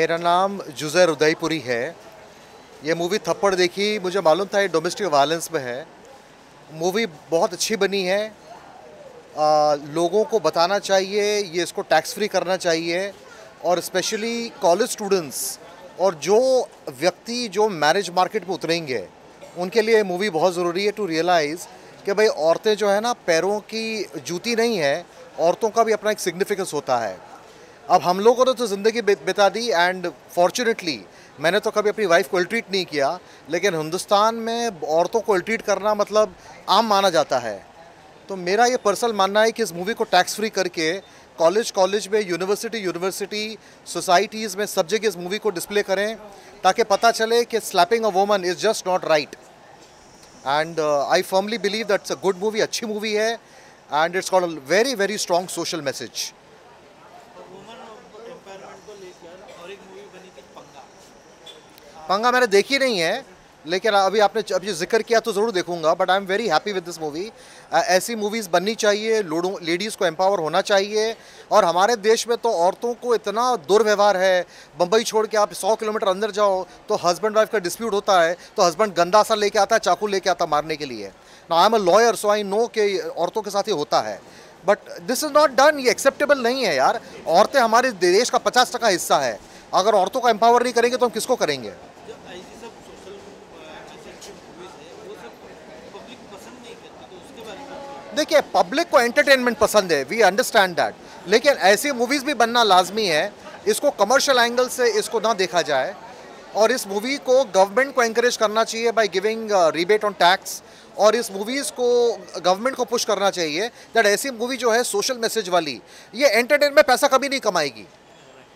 मेरा नाम जुजैर उदयपुरी है। ये मूवी थप्पड़ देखी मुझे मालूम था ये डोमेस्टिक वायलेंस में है। मूवी बहुत अच्छी बनी है। आ, लोगों को बताना चाहिए ये इसको टैक्स फ्री करना चाहिए। और स्पेशली कॉलेज स्टूडेंट्स और जो व्यक्ति जो मैरिज मार्केट में उतरेंगे उनके लिए मूवी बहुत ज़रूरी है टू रियलाइज़ कि भाई औरतें जो है ना पैरों की जूती नहीं है औरतों का भी अपना एक सिग्निफिकेंस होता है। अब हम लोगों ने तो ज़िंदगी बिता दी एंड फॉर्चुनेटली मैंने तो कभी अपनी वाइफ को इल्ट्रीट नहीं किया, लेकिन हिंदुस्तान में औरतों को इल्ट्रीट करना मतलब आम माना जाता है। तो मेरा ये पर्सनल मानना है कि इस मूवी को टैक्स फ्री करके कॉलेज कॉलेज में यूनिवर्सिटी यूनिवर्सिटी सोसाइटीज़ में सब जगह इस मूवी को डिस्प्ले करें, ताकि पता चले कि slapping a woman is just not right and I firmly believe that's a good movie अच्छी मूवी है and it's got a very very strong social message Panga मैंने देखी नहीं है, लेकिन अभी आपने अभी ज़िक्र किया तो ज़रूर देखूँगा but I am very happy with this movie ऐसी मूवीज़ बननी चाहिए लेडीज़ को एम्पावर होना चाहिए, और हमारे देश में तो औरतों को इतना दुर्व्यवहार है बम्बई छोड़ के आप 100 किलोमीटर अंदर जाओ तो हस्बैंड वाइफ का डिस्प्यूट होता है तो हस्बैंड गंदा सा लेके आता है, चाकू लेके आता मारने के लिए। ना I am a lawyer so I know कि औरतों के साथ ही होता है। But this is not done ये एक्सेप्टेबल नहीं है यार। औरतें हमारे देश का पचास हिस्सा है। अगर औरतों का एम्पावर नहीं करेंगे तो हम किसको करेंगे? देखिए पब्लिक को एंटरटेनमेंट पसंद है वी अंडरस्टैंड दैट लेकिन ऐसी मूवीज़ भी बनना लाजमी है, इसको कमर्शियल एंगल से इसको ना देखा जाए। और इस मूवी को गवर्नमेंट को इंकरेज करना चाहिए by giving rebate on tax और इस मूवीज़ को गवर्नमेंट को पुश करना चाहिए दैट ऐसी मूवी जो है सोशल मैसेज वाली, ये एंटरटेनमेंट पैसा कभी नहीं कमाएगी।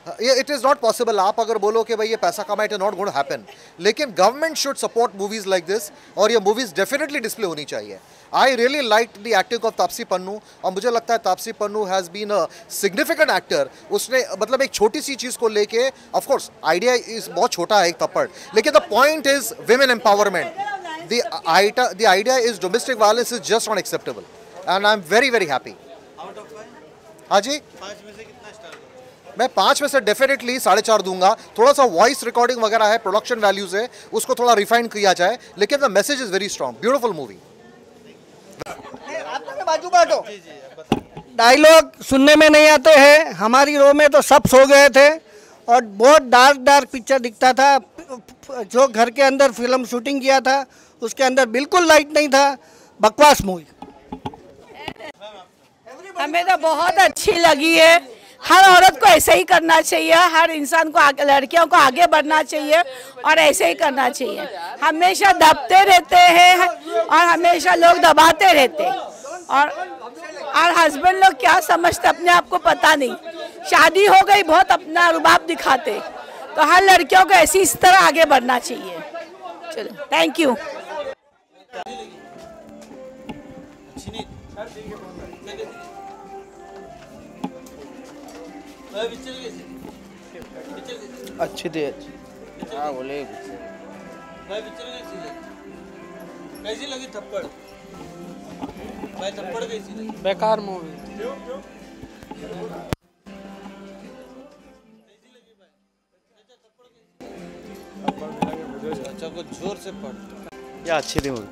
इट इज़ नॉट पॉसिबल आप अगर बोलो कि भाई ये पैसा कमाए इट नॉट गोइंग हैपन लेकिन government should support movies like this और ये मूवीज़ डेफिनेटली डिस्प्ले होनी चाहिए। I really like the acting of Taapsee Pannu और मुझे लगता है Taapsee Pannu has been a significant actor उसने मतलब एक छोटी सी चीज़ को लेके ऑफकोर्स आइडिया इज़ बहुत छोटा है एक थप्पड़ लेकिन the point is women empowerment the idea is domestic violence is just not acceptable and I am very very happy हाँ जी? मैं पाँच में से डेफिनेटली साढ़े चार दूँगा। थोड़ा सा वॉइस रिकॉर्डिंग वगैरह है प्रोडक्शन वैल्यूज़ है उसको थोड़ा रिफाइन किया जाए लेकिन the message is very strong beautiful movie बाजू बाटो डायलॉग सुनने में नहीं आते हैं। हमारी रो में तो सब सो गए थे और बहुत डार्क डार्क पिक्चर दिखता था। जो घर के अंदर फ़िल्म शूटिंग किया था उसके अंदर बिल्कुल लाइट नहीं था। बकवास मूवी हमें तो बहुत अच्छी लगी है। हर औरत को ऐसे ही करना चाहिए, हर इंसान को आगे, लड़कियों को आगे बढ़ना चाहिए और ऐसे ही करना चाहिए। हमेशा दबते रहते हैं और हमेशा लोग दबाते रहते और और हस्बैंड लोग क्या समझते अपने आप को पता नहीं। शादी हो गई, बहुत अपना रुबाब दिखाते तो हर लड़कियों को ऐसी इस तरह आगे बढ़ना चाहिए। चलो थैंक यू अच्छी थी अच्छी। हाँ बोले। कैसी लगी थप्पड़? भाई थप्पड़ कैसी लगी बेकार मूवी अच्छा कुछ ज़ोर से पढ़। या अच्छी थी मूवी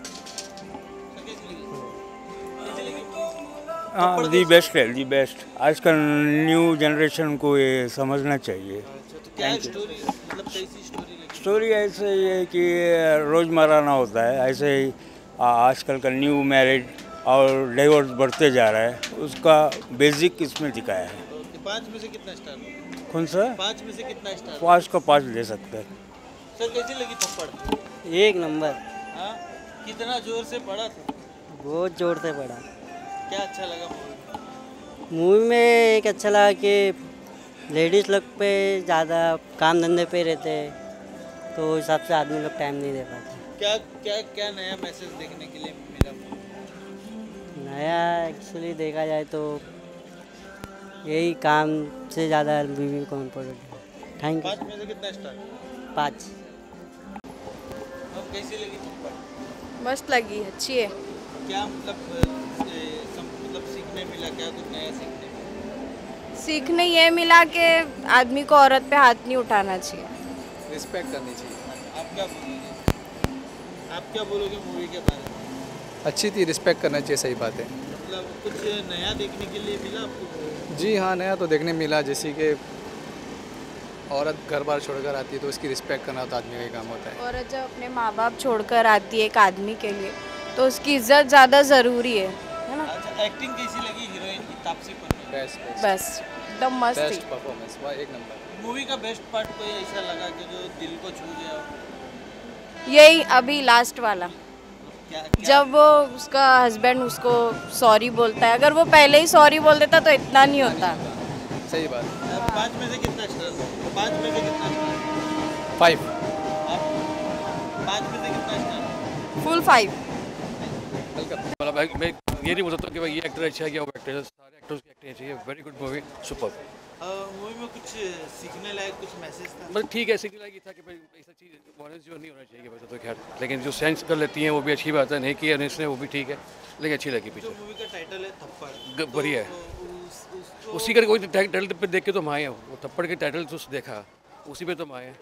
हाँ दी बेस्ट है दी बेस्ट आजकल न्यू जनरेशन को ये समझना चाहिए। अच्छा तो क्या स्टोरी मतलब कैसी स्टोरी ऐसे ही है कि रोज़मर्रा ना होता है। ऐसे ही आजकल का न्यू मैरिड और डिवोर्स बढ़ते जा रहा है। उसका बेसिक इसमें दिखाया है। तो पाँच में से कितना स्टार कौन सा? पाँच में से कितना स्टार पाँच का पाँच दे सकते हैं। सर कैसी लगी थप्पड़? एक नंबर। हाँ? कितना ज़ोर से पड़ा था? बहुत ज़ोर से पड़ा। क्या अच्छा लगा मूवी मूवी में एक अच्छा लगा कि लेडीज़ लोग पे ज़्यादा काम धंधे पे रहते हैं तो हिसाब से आदमी लोग टाइम नहीं दे पाते। क्या क्या क्या नया मैसेज देखने के लिए मिला नया एक्चुअली देखा जाए तो यही काम से ज़्यादा बीवी को इम्पोर्टेंट है। थैंक पाँच यू में से कितना स्टार पाँच। अब कैसी लगी मस्त लगी अच्छी है। क्या मतलब ए, सम, मतलब सीखने मिला क्या कुछ नया सीखने सीखने ये मिला कि आदमी को औरत पे हाथ नहीं उठाना चाहिए। रिस्पेक्ट करनी चाहिए। आप क्या बोलोगे? आप क्या बोलोगे मूवी के बारे में? अच्छी थी रिस्पेक्ट करना चाहिए सही बात है। मतलब कुछ नया देखने के लिए मिला आपको? जी हाँ नया तो देखने मिला जैसे कि औरत घर बार छोड़कर आती है तो उसकी रिस्पेक्ट करना तो आदमी का ही काम होता है। औरत जब अपने माँ बाप छोड़कर आती है एक आदमी के लिए तो उसकी इज़्ज़त ज़्यादा ज़रूरी है। है ना? अच्छा एक्टिंग कैसी लगी हीरोइन की? तापसी पन्नू बेस्ट बस एकदम मस्त बेस्ट परफॉर्मेंस वाह एक नंबर। मूवी का बेस्ट पार्ट कोई ऐसा लगा कि जो दिल को छू गया यही अभी लास्ट वाला। क्या क्या? जब वो उसका हस्बैंड उसको सॉरी बोलता है। अगर वो पहले ही सॉरी बोल देता तो इतना नहीं होता। सही बात। पाँच में से कितना स्टार पाँच में से कितना स्टार फाइव आप पाँच में से कितना स्टार फुल फाइव मतलब मैं ये नहीं बोल सकता कि भाई ये एक्टर अच्छा है या वो एक्टर है। सारे एक्टर्स की एक्टिंग अच्छी है। Very good movie super movie में कुछ सीखने लायक कुछ मैसेज था? मतलब ठीक है सीखने लायक ये था कि भाई ऐसा चीज़ वायलेंस जो नहीं होना चाहिए वैसे तो खैर लेकिन जो सेंस कर लेती हैं वो भी अच्छी बात है नहीं किया इसने वो भी ठीक है लेकिन अच्छी लगी पिक्चर मूवी का टाइटल है थप्पड़। बढ़िया है। तो उस, उसको उसी का कोई टाइटल पे देख के तो हम आए हैं। वो थप्पड़ के टाइटल तो देखा उसी पे तो हम आए हैं।